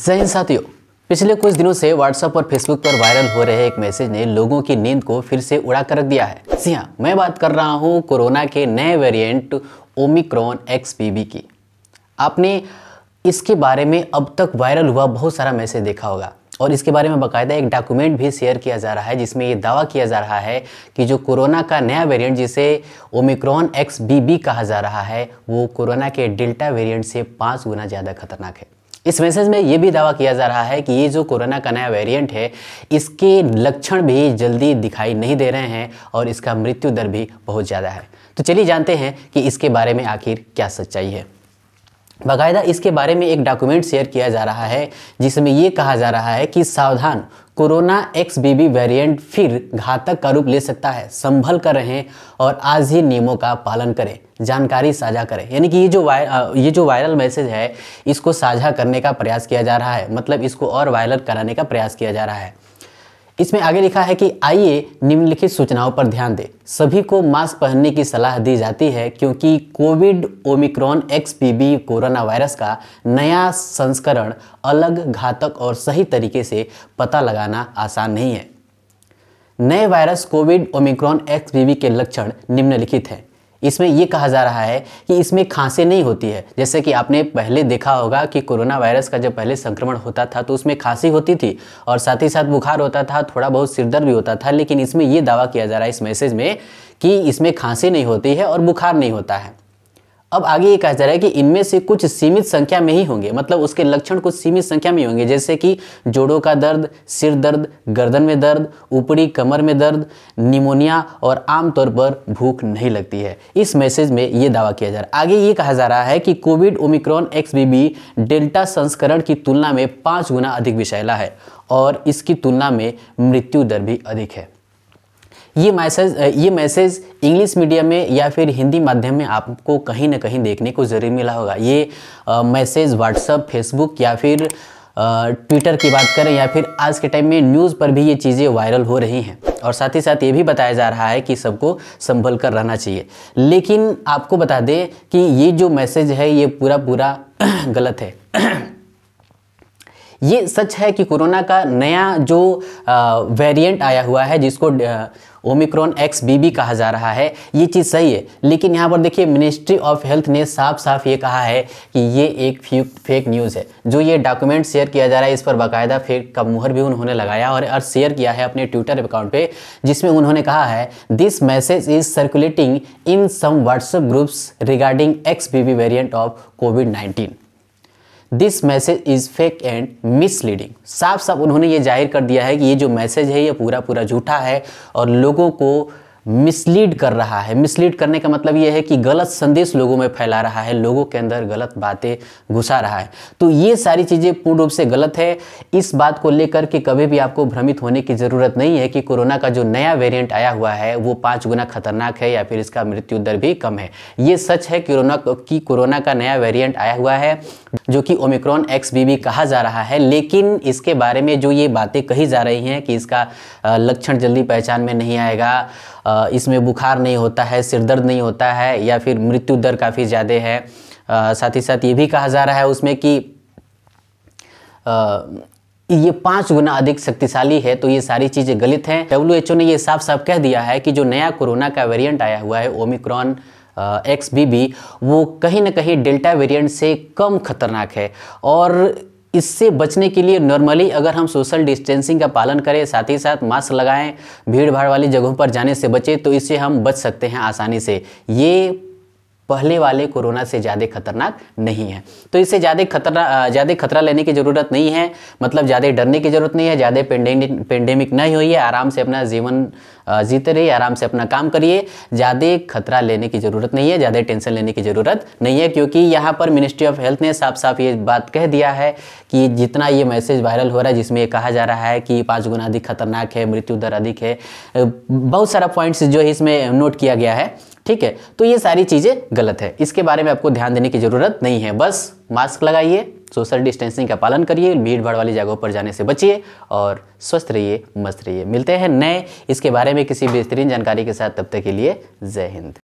जय हिंद साथियों, पिछले कुछ दिनों से व्हाट्सएप और फेसबुक पर वायरल हो रहे एक मैसेज ने लोगों की नींद को फिर से उड़ा कर रख दिया है। जी हाँ मैं बात कर रहा हूँ कोरोना के नए वेरिएंट ओमिक्रॉन एक्स की। आपने इसके बारे में अब तक वायरल हुआ बहुत सारा मैसेज देखा होगा और इसके बारे में बाकायदा एक डॉक्यूमेंट भी शेयर किया जा रहा है, जिसमें ये दावा किया जा रहा है कि जो कोरोना का नया वेरिएंट जिसे ओमिक्रॉन एक्स कहा जा रहा है, वो कोरोना के डेल्टा वेरिएंट से पाँच गुना ज़्यादा खतरनाक है। इस मैसेज में ये भी दावा किया जा रहा है कि ये जो कोरोना का नया वेरिएंट है, इसके लक्षण भी जल्दी दिखाई नहीं दे रहे हैं और इसका मृत्यु दर भी बहुत ज़्यादा है। तो चलिए जानते हैं कि इसके बारे में आखिर क्या सच्चाई है। बाकायदा इसके बारे में एक डॉक्यूमेंट शेयर किया जा रहा है, जिसमें ये कहा जा रहा है कि सावधान कोरोना एक्स बीबी वेरिएंट फिर घातक का रूप ले सकता है, संभल कर रहें और आज ही नियमों का पालन करें, जानकारी साझा करें। यानी कि ये जो वाय ये जो वायरल मैसेज है, इसको साझा करने का प्रयास किया जा रहा है मतलब इसको और वायरल कराने का प्रयास किया जा रहा है। इसमें आगे लिखा है कि आइए निम्नलिखित सूचनाओं पर ध्यान दें। सभी को मास्क पहनने की सलाह दी जाती है क्योंकि Covid omicron X corona virus का नया संस्करण अलग, घातक और सही तरीके से पता लगाना आसान नहीं है। नए वायरस कोविड ओमिक्रॉन एक्सबीबी के लक्षण निम्नलिखित हैं। इसमें ये कहा जा रहा है कि इसमें खांसी नहीं होती है। जैसे कि आपने पहले देखा होगा कि कोरोना वायरस का जब पहले संक्रमण होता था तो उसमें खांसी होती थी और साथ ही साथ बुखार होता था, थोड़ा बहुत सिरदर्द भी होता था, लेकिन इसमें ये दावा किया जा रहा है इस मैसेज में कि इसमें खांसी नहीं होती है और बुखार नहीं होता है। अब आगे ये कहा जा रहा है कि इनमें से कुछ सीमित संख्या में ही होंगे। मतलब उसके लक्षण कुछ सीमित संख्या में होंगे। जैसे कि जोड़ों का दर्द, सिर दर्द, गर्दन में दर्द, ऊपरी कमर में दर्द, निमोनिया और आमतौर पर भूख नहीं लगती है। इस मैसेज में ये दावा किया जा रहा है। आगे ये कहा जा रहा है कि कोविड ओमिक्रॉन एक्सबीबी डेल्टा संस्करण की तुलना में पाँच गुना अधिक विषैला है और इसकी तुलना में मृत्यु दर भी अधिक है। ये मैसेज ये मैसेज इंग्लिश मीडियम में या फिर हिंदी माध्यम में आपको कहीं ना कहीं देखने को ज़रूर मिला होगा। ये मैसेज व्हाट्सअप फेसबुक या फिर ट्विटर की बात करें या फिर आज के टाइम में न्यूज़ पर भी ये चीज़ें वायरल हो रही हैं। और साथ ही साथ ये भी बताया जा रहा है कि सबको संभल कर रहना चाहिए। लेकिन आपको बता दें कि ये जो मैसेज है, ये पूरा पूरा गलत है। ये सच है कि कोरोना का नया जो वेरिएंट आया हुआ है जिसको ओमिक्रॉन एक्स बी कहा जा रहा है ये चीज़ सही है। लेकिन यहाँ पर देखिए मिनिस्ट्री ऑफ़ हेल्थ ने साफ़ साफ़ ये कहा है कि ये एक फेक न्यूज़ है। जो ये डॉक्यूमेंट शेयर किया जा रहा है इस पर बाकायदा फेक का मुहर भी उन्होंने लगाया और, और शेयर किया है अपने ट्विटर अकाउंट पे जिसमें उन्होंने कहा है this message is circulating in some WhatsApp groups regarding X B variant of Covid nineteen this message is fake and misleading साफ़ साफ़ उन्होंने ये ज़ाहिर कर दिया है कि ये जो मैसेज है, ये पूरा पूरा झूठा है और लोगों को मिसलीड कर रहा है। मिसलीड करने का मतलब ये है कि गलत संदेश लोगों में फैला रहा है, लोगों के अंदर गलत बातें घुसा रहा है। तो ये सारी चीज़ें पूर्ण रूप से गलत है। इस बात को लेकर के कभी भी आपको भ्रमित होने की ज़रूरत नहीं है कि कोरोना का जो नया वेरिएंट आया हुआ है, वो पाँच गुना खतरनाक है या फिर इसका मृत्यु दर भी कम है। ये सच है कोरोना की कोरोना का नया वेरियंट आया हुआ है, जो कि ओमिक्रॉन एक्स कहा जा रहा है। लेकिन इसके बारे में जो ये बातें कही जा रही हैं कि इसका लक्षण जल्दी पहचान में नहीं आएगा इसमें बुखार नहीं होता है, सिर दर्द नहीं होता है या फिर मृत्यु दर काफ़ी ज़्यादा है। साथ ही साथ ये भी कहा जा रहा है उसमें कि ये पाँच गुना अधिक शक्तिशाली है तो ये सारी चीज़ें गलत हैं। डब्ल्यू एच ओ ने ये साफ़ साफ़ कह दिया है कि जो नया कोरोना का वेरिएंट आया हुआ है, ओमिक्रॉन एक्स बी वो कहीं ना कहीं डेल्टा वेरिएंट से कम खतरनाक है। और इससे बचने के लिए नॉर्मली अगर हम सोशल डिस्टेंसिंग का पालन करें, साथ ही साथ मास्क लगाएँ भीड़ भाड़ वाली जगहों पर जाने से बचें तो इससे हम बच सकते हैं आसानी से। ये पहले वाले कोरोना से ज़्यादा खतरनाक नहीं है। तो इससे ज़्यादा खतरा ज़्यादा खतरा लेने की ज़रूरत नहीं है मतलब ज़्यादा डरने की ज़रूरत नहीं है, ज़्यादा पेंडेमिक पेंडेमिक नहीं हुई है, आराम से अपना जीवन जीते रहिए, आराम से अपना काम करिए। ज़्यादा खतरा लेने की ज़रूरत नहीं है, ज़्यादा टेंशन लेने की ज़रूरत नहीं है, क्योंकि यहाँ पर मिनिस्ट्री ऑफ़ हेल्थ ने साफ़ साफ़ ये बात कह दिया है कि जितना ये मैसेज वायरल हो रहा है, जिसमें ये कहा जा रहा है कि पाँच गुना अधिक खतरनाक है, मृत्यु दर अधिक है बहुत सारा पॉइंट्स जो है इसमें नोट किया गया है। ठीक है? तो ये सारी चीज़ें गलत है। इसके बारे में आपको ध्यान देने की ज़रूरत नहीं है। बस मास्क लगाइए, सोशल डिस्टेंसिंग का पालन करिए भीड़ भाड़ वाली जगहों पर जाने से बचिए और स्वस्थ रहिए, मस्त रहिए। मिलते हैं नए, इसके बारे में किसी बेहतरीन जानकारी के साथ, तब तक के लिए जय हिंद।